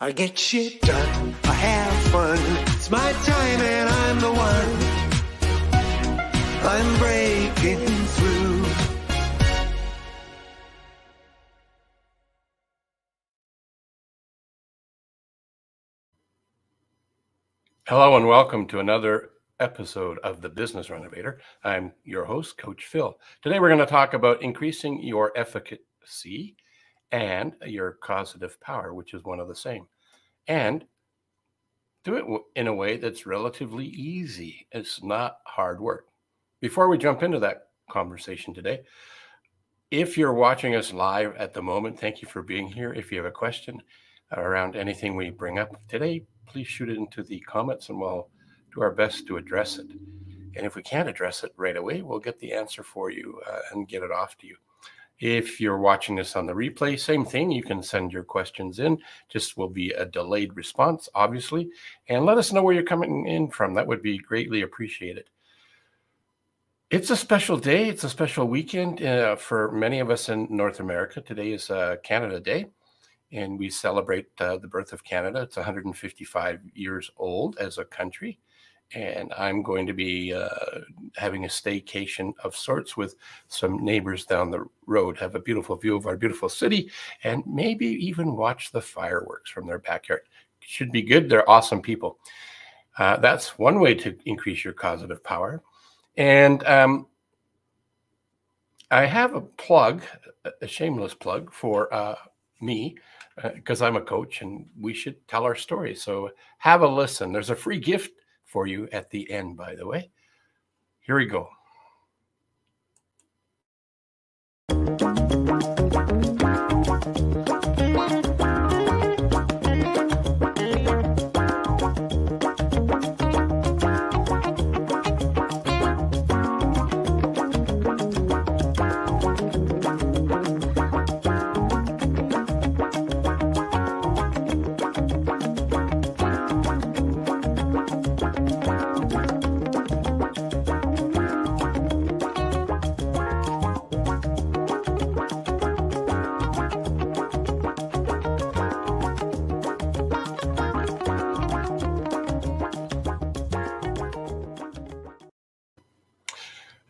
I get shit done, I have fun. It's my time and I'm the one. I'm breaking through. Hello and welcome to another episode of The Business Renovator. I'm your host, Coach Phil. Today we're going to talk about increasing your efficacy and your causative power, which is one of the same. And do it in a way that's relatively easy. It's not hard work. Before we jump into that conversation today, if you're watching us live at the moment, thank you for being here. If you have a question around anything we bring up today, please shoot it into the comments and we'll do our best to address it. And if we can't address it right away, we'll get the answer for you uh, and get it off to you. If you're watching this on the replay, same thing. You can send your questions in. Just will be a delayed response, obviously. And let us know where you're coming in from. That would be greatly appreciated. It's a special day. It's a special weekend uh, for many of us in North America. Today is uh, Canada Day and we celebrate uh, the birth of Canada. It's 155 years old as a country. And I'm going to be uh, having a staycation of sorts with some neighbors down the road, have a beautiful view of our beautiful city, and maybe even watch the fireworks from their backyard. Should be good. They're awesome people. Uh, that's one way to increase your causative power. And um, I have a plug, a shameless plug for uh, me because uh, I'm a coach and we should tell our story. So have a listen. There's a free gift for you at the end, by the way. Here we go.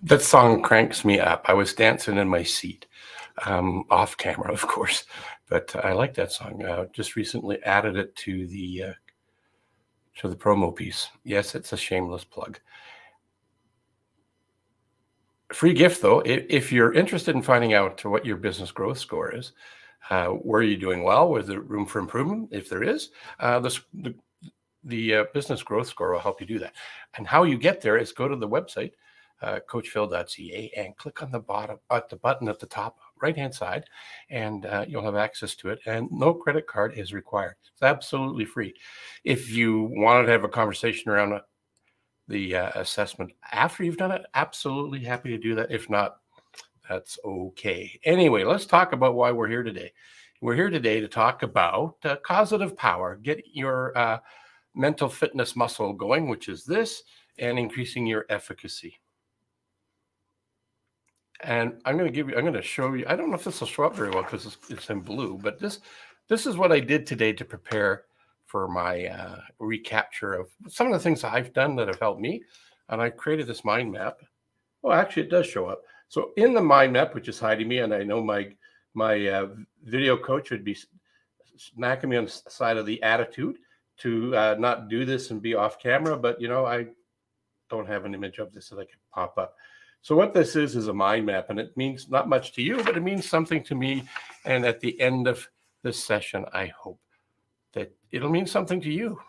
That song cranks me up. I was dancing in my seat, um, off camera, of course, but I like that song. Uh, just recently added it to the uh, to the promo piece. Yes, it's a shameless plug. Free gift though. If, if you're interested in finding out what your business growth score is, uh, where are you doing well? Where's there room for improvement? If there is, uh, the the, the uh, business growth score will help you do that. And how you get there is go to the website uh, coachphil.ca and click on the bottom at the button at the top right hand side and uh, you'll have access to it and no credit card is required. It's absolutely free. If you wanted to have a conversation around uh, the uh, assessment after you've done it absolutely happy to do that. If not that's okay. Anyway let's talk about why we're here today. We're here today to talk about uh, causative power get your uh, mental fitness muscle going which is this and increasing your efficacy and I'm going to give you, I'm going to show you, I don't know if this will show up very well because it's, it's, in blue, but this, this is what I did today to prepare for my uh, recapture of some of the things I've done that have helped me. And I created this mind map. Well, actually it does show up. So in the mind map, which is hiding me, and I know my, my uh, video coach would be smacking me on the side of the attitude to uh, not do this and be off camera, but you know, I don't have an image of this that I could pop up. So what this is is a mind map, and it means not much to you, but it means something to me. And at the end of this session, I hope that it'll mean something to you.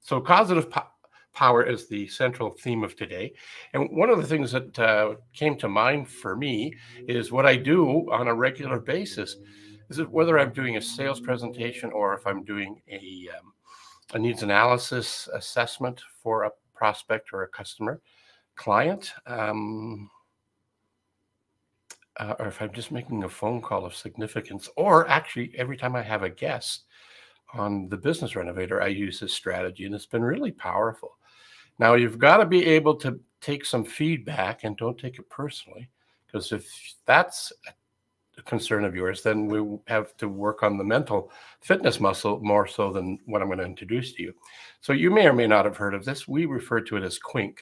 So causative po- power is the central theme of today. And one of the things that uh, came to mind for me is what I do on a regular basis. Is it whether I'm doing a sales presentation or if I'm doing a, um, a needs analysis assessment for a prospect or a customer? client, um, uh, or if I'm just making a phone call of significance, or actually every time I have a guest on the business renovator, I use this strategy, and it's been really powerful. Now you've got to be able to take some feedback and don't take it personally, because if that's concern of yours, then we have to work on the mental fitness muscle more so than what I'm going to introduce to you. So you may or may not have heard of this. We refer to it as KWINK.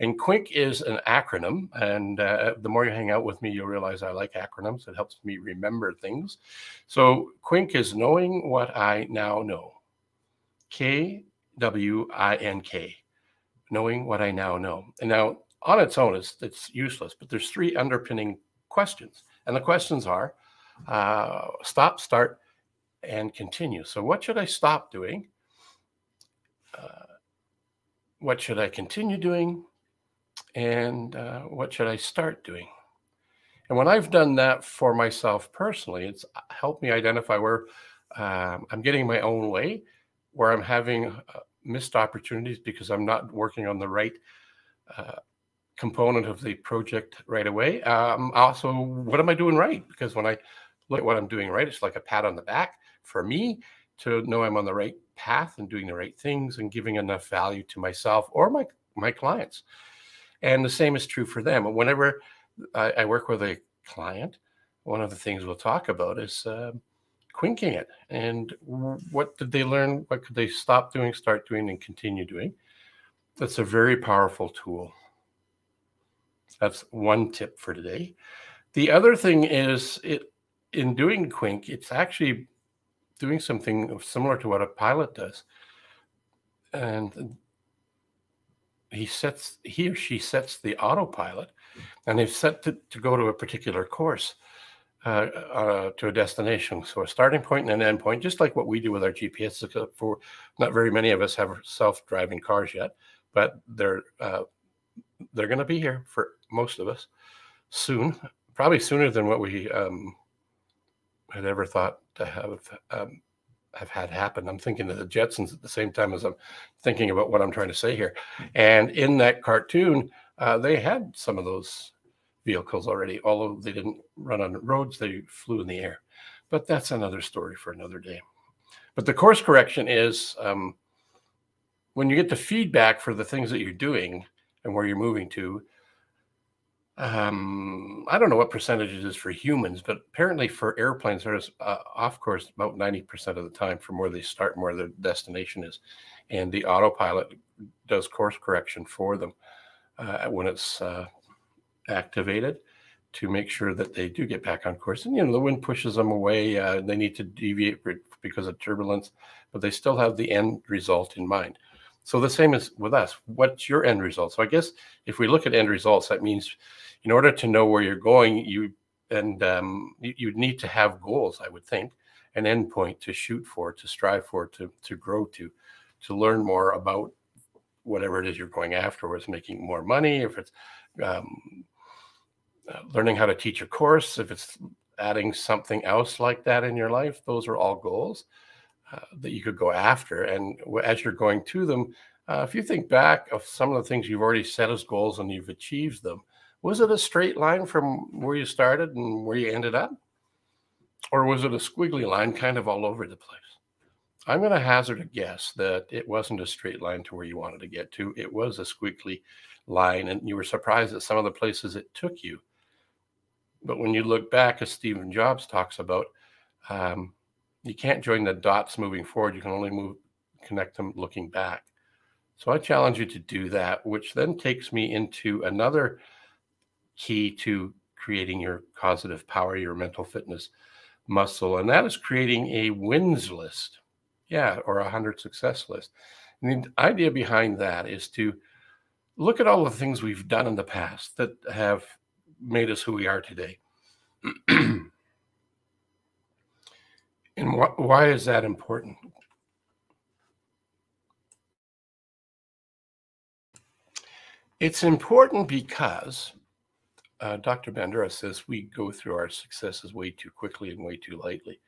And KWINK is an acronym. And uh, the more you hang out with me, you'll realize I like acronyms. It helps me remember things. So KWINK is knowing what I now know. K W I N K. Knowing what I now know. And now on its own, it's, it's useless, but there's three underpinning questions. And the questions are uh, stop, start, and continue. So, what should I stop doing? Uh, what should I continue doing? And uh, what should I start doing? And when I've done that for myself personally, it's helped me identify where um, I'm getting my own way, where I'm having uh, missed opportunities because I'm not working on the right uh, component of the project right away. Um, also, what am I doing right? Because when I look at what I'm doing right, it's like a pat on the back for me to know I'm on the right path and doing the right things and giving enough value to myself or my my clients. And the same is true for them. Whenever I, I work with a client, one of the things we'll talk about is uh, kwinking it and what did they learn? What could they stop doing, start doing, and continue doing? That's a very powerful tool. That's one tip for today. The other thing is it in doing Kwink, it's actually doing something similar to what a pilot does. And he sets he or she sets the autopilot and they've set to, to go to a particular course uh, uh, to a destination so a starting point and an end point just like what we do with our gps for not very many of us have self-driving cars yet but they're uh, they're going to be here for most of us soon, probably sooner than what we um, had ever thought to have um, have had happen. I'm thinking of the Jetsons at the same time as I'm thinking about what I'm trying to say here. And in that cartoon, uh, they had some of those vehicles already, although they didn't run on roads, they flew in the air. But that's another story for another day. But the course correction is um, when you get the feedback for the things that you're doing and where you're moving to, um, I don't know what percentage it is for humans, but apparently for airplanes, there's uh, off course about 90% of the time from where they start and where their destination is. And the autopilot does course correction for them uh, when it's uh, activated to make sure that they do get back on course. And, you know, the wind pushes them away. Uh, they need to deviate because of turbulence, but they still have the end result in mind. So the same is with us. What's your end result? So I guess if we look at end results, that means in order to know where you're going, you and um, you, need to have goals. I would think an end point to shoot for, to strive for, to to grow to, to learn more about whatever it is you're going after. Whether it's making more money, if it's um, uh, learning how to teach a course, if it's adding something else like that in your life, those are all goals. Uh, that you could go after. And as you're going to them, uh, if you think back of some of the things you've already set as goals and you've achieved them, was it a straight line from where you started and where you ended up? Or was it a squiggly line kind of all over the place? I'm going to hazard a guess that it wasn't a straight line to where you wanted to get to. It was a squiggly line, and you were surprised at some of the places it took you. But when you look back, as Stephen Jobs talks about, um, you can't join the dots moving forward. You can only move connect them looking back. So I challenge you to do that, which then takes me into another key to creating your causative power, your mental fitness muscle, and that is creating a wins list. Yeah, or a 100 success list. And the idea behind that is to look at all the things we've done in the past that have made us who we are today. And wh- why is that important? It's important because uh, Dr. Bandura says we go through our successes way too quickly and way too lightly.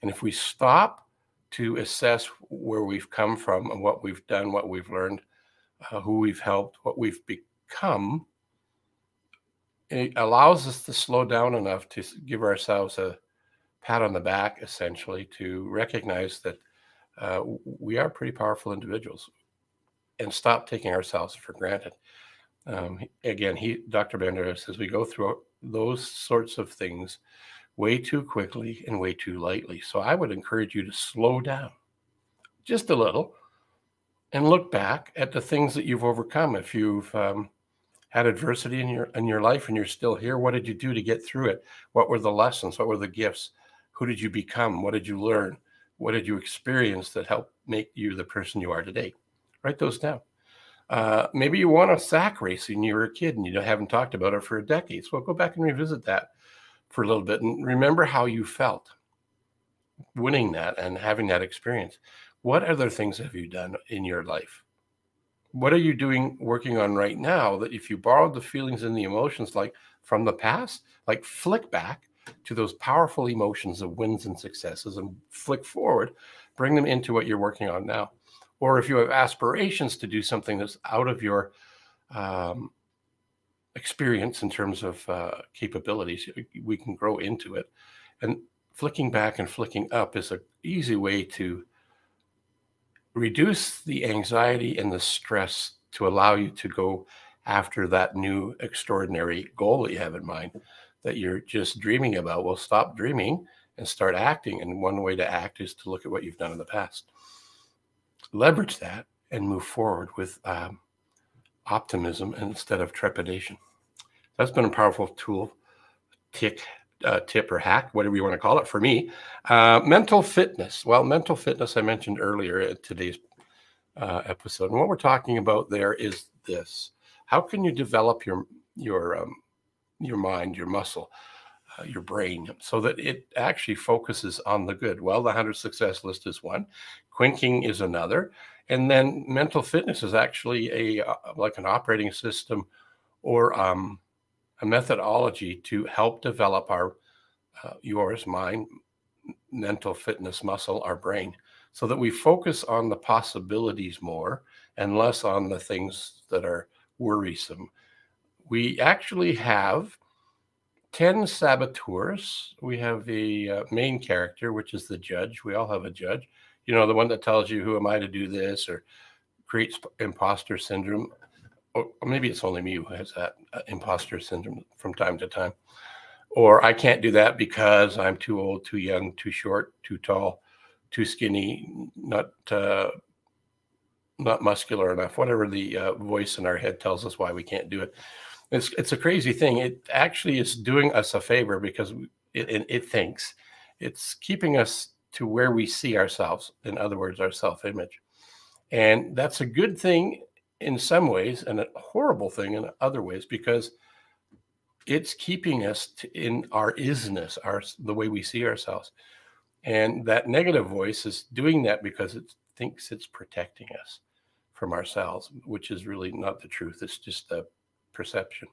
And if we stop to assess where we've come from and what we've done, what we've learned, uh, who we've helped, what we've become, it allows us to slow down enough to give ourselves a pat on the back, essentially, to recognize that uh, we are pretty powerful individuals and stop taking ourselves for granted. Um, again, he, Dr. Bandura says we go through those sorts of things way too quickly and way too lightly. So I would encourage you to slow down just a little and look back at the things that you've overcome. If you've um, had adversity in your in your life and you're still here, what did you do to get through it? What were the lessons? What were the gifts? Who did you become? What did you learn? What did you experience that helped make you the person you are today? Write those down. Uh, maybe you won a sack race when you were a kid and you haven't talked about it for a decade. So go back and revisit that for a little bit and remember how you felt winning that and having that experience. What other things have you done in your life? What are you doing, working on right now that if you borrowed the feelings and the emotions like from the past, like flick back to those powerful emotions of wins and successes and flick forward, bring them into what you're working on now. Or if you have aspirations to do something that's out of your um, experience in terms of uh, capabilities, we can grow into it. And flicking back and flicking up is an easy way to reduce the anxiety and the stress to allow you to go after that new extraordinary goal that you have in mind that you're just dreaming about. Well, stop dreaming and start acting. And one way to act is to look at what you've done in the past, leverage that, and move forward with um, optimism instead of trepidation. That's been a powerful tool, tick, uh, tip or hack, whatever you want to call it for me. Uh, mental fitness. Well, mental fitness, I mentioned earlier in today's uh, episode. And what we're talking about there is this. How can you develop your, your, um, your mind, your muscle, uh, your brain, so that it actually focuses on the good? Well, the 100 success list is one. Kwinking is another. And then mental fitness is actually a uh, like an operating system or um, a methodology to help develop our uh, yours, mine, mental fitness muscle, our brain, so that we focus on the possibilities more and less on the things that are worrisome. We actually have 10 saboteurs. We have the uh, main character, which is the judge. We all have a judge, you know, the one that tells you, who am I to do this or creates imposter syndrome or maybe it's only me who has that uh, imposter syndrome from time to time. Or I can't do that because I'm too old, too young, too short, too tall, too skinny, not uh, not muscular enough. Whatever the uh, voice in our head tells us why we can't do it. It's it's a crazy thing. It actually is doing us a favor because it, it, it thinks it's keeping us to where we see ourselves. In other words, our self image, and that's a good thing in some ways and a horrible thing in other ways because it's keeping us in our isness, our the way we see ourselves. And that negative voice is doing that because it thinks it's protecting us from ourselves, which is really not the truth. It's just a perception.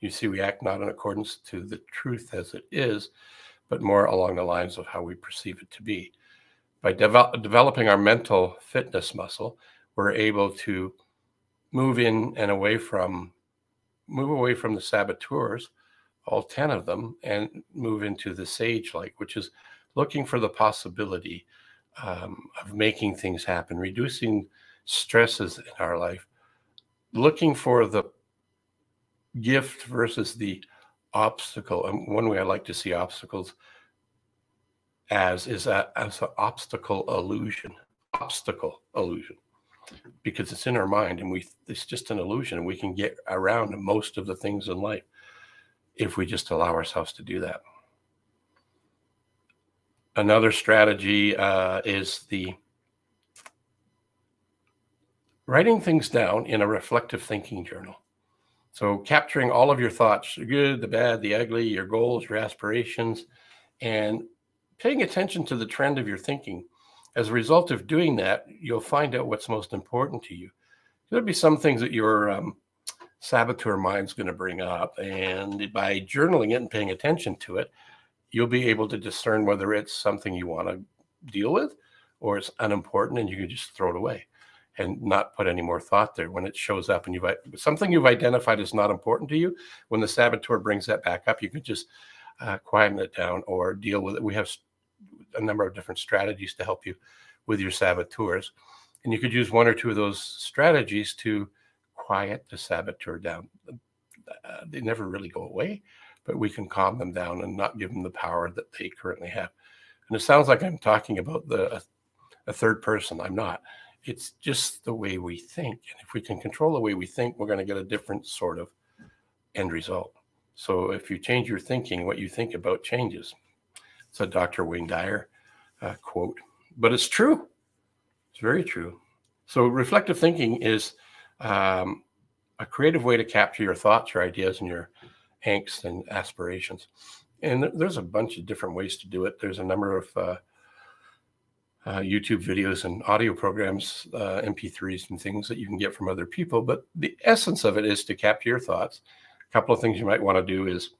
You see, we act not in accordance to the truth as it is, but more along the lines of how we perceive it to be. By developing our mental fitness muscle, we're able to move in and away from move away from the saboteurs all 10 of them and move into the sage like which is looking for the possibility um, of making things happen reducing stresses in our life looking for the gift versus the obstacle. And one way i like to see obstacles as is that as an obstacle illusion obstacle illusion. Because it's in our mind and we it's just an illusion and we can get around most of the things in life if we just allow ourselves to do that. Another strategy uh, is the writing things down in a reflective thinking journal so capturing all of your thoughts the good the bad the ugly your goals your aspirations and paying attention to the trend of your thinking as a result of doing that, you'll find out what's most important to you. There'll be some things that your um, saboteur mind's going to bring up, and by journaling it and paying attention to it, you'll be able to discern whether it's something you want to deal with or it's unimportant, and you can just throw it away and not put any more thought there when it shows up and you've something you've identified is not important to you when the saboteur brings that back up you can just uh, quieten it down or deal with it we have a number of different strategies to help you with your saboteurs. And you could use one or two of those strategies to quiet the saboteur down. Uh, they never really go away, but we can calm them down and not give them the power that they currently have. And it sounds like I'm talking about the a, a third person. I'm not. It's just the way we think. And if we can control the way we think, we're going to get a different sort of end result. So if you change your thinking, what you think about changes. It's a Dr. Wayne Dyer uh, quote, but it's true. It's very true. So reflective thinking is um, a creative way to capture your thoughts, your ideas, and your angst and aspirations. And there's a bunch of different ways to do it. There's a number of uh, uh, YouTube videos and audio programs, uh, MP3s, and things that you can get from other people. But the essence of it is to capture your thoughts. A couple of things you might want to do is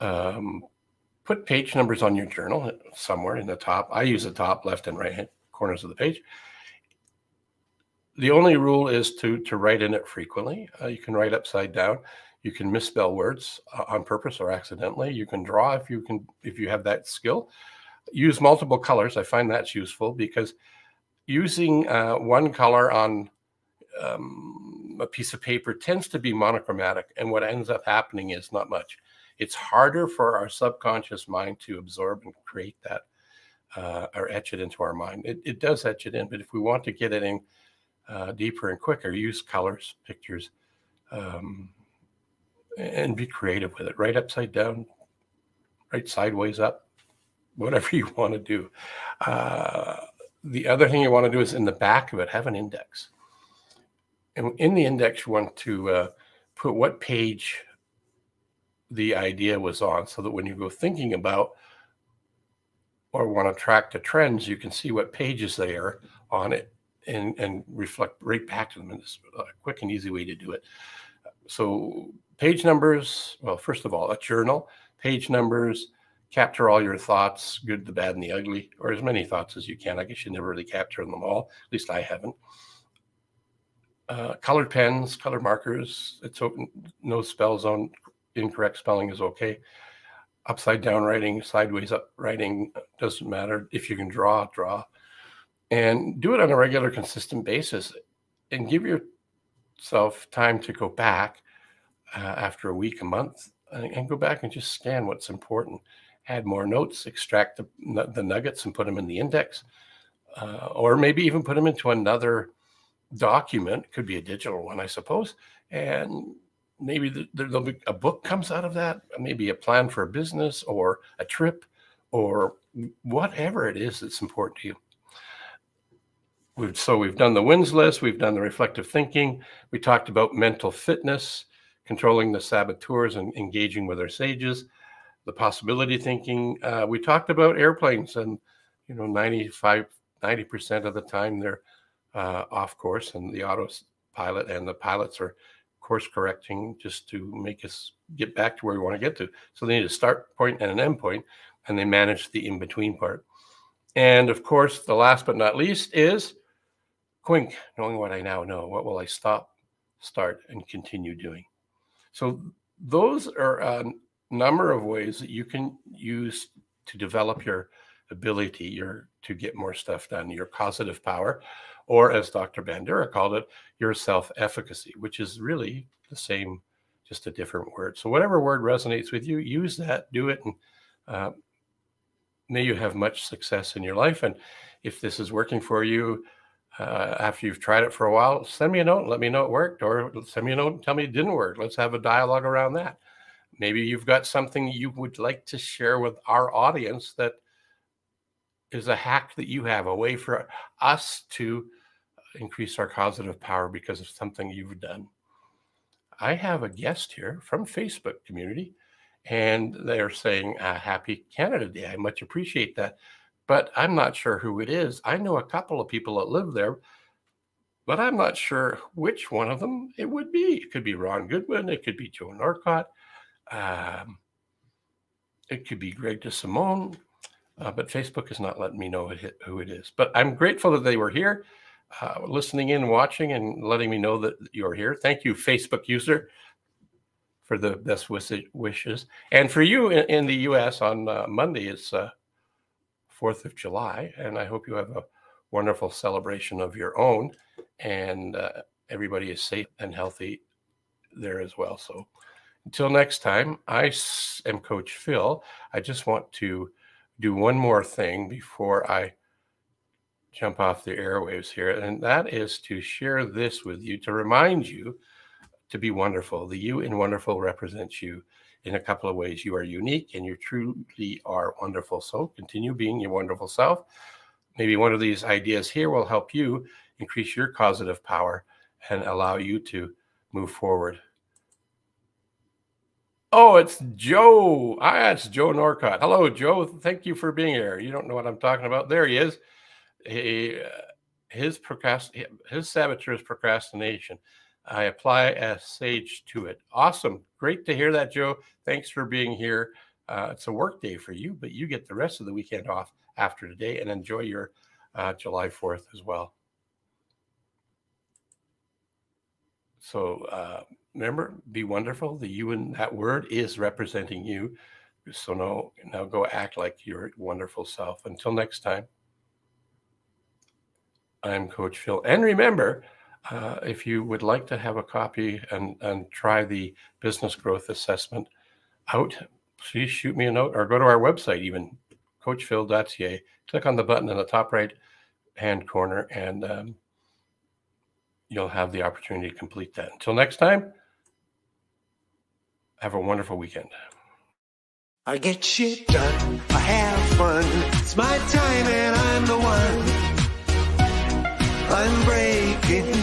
um, put page numbers on your journal somewhere in the top. I use the top left and right corners of the page. The only rule is to to write in it frequently. Uh, you can write upside down. You can misspell words uh, on purpose or accidentally. You can draw if you can if you have that skill. Use multiple colors. I find that's useful because using uh, one color on um, a piece of paper tends to be monochromatic, and what ends up happening is not much. It's harder for our subconscious mind to absorb and create that uh, or etch it into our mind. It, it does etch it in, but if we want to get it in uh, deeper and quicker, use colors, pictures, um, and be creative with it. Right upside down, right sideways up, whatever you want to do. Uh, the other thing you want to do is in the back of it, have an index. And in the index, you want to uh, put what page the idea was on so that when you go thinking about or want to track the trends, you can see what pages they are on it and, and reflect right back to them. And it's a quick and easy way to do it. So page numbers, well, first of all, a journal, page numbers, capture all your thoughts, good, the bad, and the ugly, or as many thoughts as you can. I guess you never really capture them all. At least I haven't. Uh, colored pens, colored markers. It's open, no spells on incorrect spelling is okay. Upside down writing, sideways up writing doesn't matter. If you can draw, draw. And do it on a regular, consistent basis and give yourself time to go back uh, after a week, a month, and, and, go back and just scan what's important. Add more notes, extract the, the nuggets and put them in the index, uh, or maybe even put them into another document. Could be a digital one, I suppose, and maybe there'll be a book comes out of that, maybe a plan for a business or a trip or whatever it is that's important to you. We've, so we've done the wins list, we've done the reflective thinking, we talked about mental fitness, controlling the saboteurs and engaging with our sages, the possibility thinking. Uh, we talked about airplanes and you know 95 90% of the time they're uh, off course and the autopilot and the pilots are course correcting just to make us get back to where we want to get to. So they need a start point and an end point, and they manage the in between part. And of course, the last but not least is Kwink, knowing what I now know. What will I stop, start, and continue doing? So those are a number of ways that you can use to develop your ability, your to get more stuff done, your causative power, or as Dr. Bandura called it, your self efficacy, which is really the same, just a different word. So, whatever word resonates with you, use that, do it, and uh, may you have much success in your life. And if this is working for you, uh, after you've tried it for a while, send me a note let me know it worked, or send me a note and tell me it didn't work. Let's have a dialogue around that. Maybe you've got something you would like to share with our audience that is a hack that you have, a way for us to increase our causative power because of something you've done. I have a guest here from Facebook community, and they're saying uh, Happy Canada Day. I much appreciate that, but I'm not sure who it is. I know a couple of people that live there, but I'm not sure which one of them it would be. It could be Ron Goodwin. It could be Joe Norcott. Um, it could be Greg DeSimone. Uh, but Facebook is not letting me know who it is. But I'm grateful that they were here, uh, listening in, watching, and letting me know that you're here. Thank you, Facebook user, for the best wishes. And for you in, in the U.S. on uh, Monday, it's uh, Fourth of July, and I hope you have a wonderful celebration of your own, and uh, everybody is safe and healthy there as well. So Until next time, I am Coach Phil. I just want to do one more thing before I jump off the airwaves here, and that is to share this with you to remind you to be wonderful. The you in wonderful represents you in a couple of ways. You are unique and you truly are wonderful. So continue being your wonderful self. Maybe one of these ideas here will help you increase your causative power and allow you to move forward. Oh, it's Joe. Ah, it's Joe Norcott. Hello, Joe. Thank you for being here. You don't know what I'm talking about. There he is. He, uh, his procrast- his saboteur is procrastination. I apply a sage to it. Awesome. Great to hear that, Joe. Thanks for being here. Uh, it's a work day for you, but you get the rest of the weekend off after today and enjoy your uh, July 4th as well. So uh, remember, be wonderful. The you in that word is representing you. So now, now go act like your wonderful self. Until next time, I'm Coach Phil. And remember, uh, if you would like to have a copy and, and try the business growth assessment out, please shoot me a note or go to our website, even coachphil.ca. Click on the button in the top right hand corner, and um, you'll have the opportunity to complete that. Until next time, have a wonderful weekend. I get shit done. I have fun. It's my time and I'm the one. I'm breaking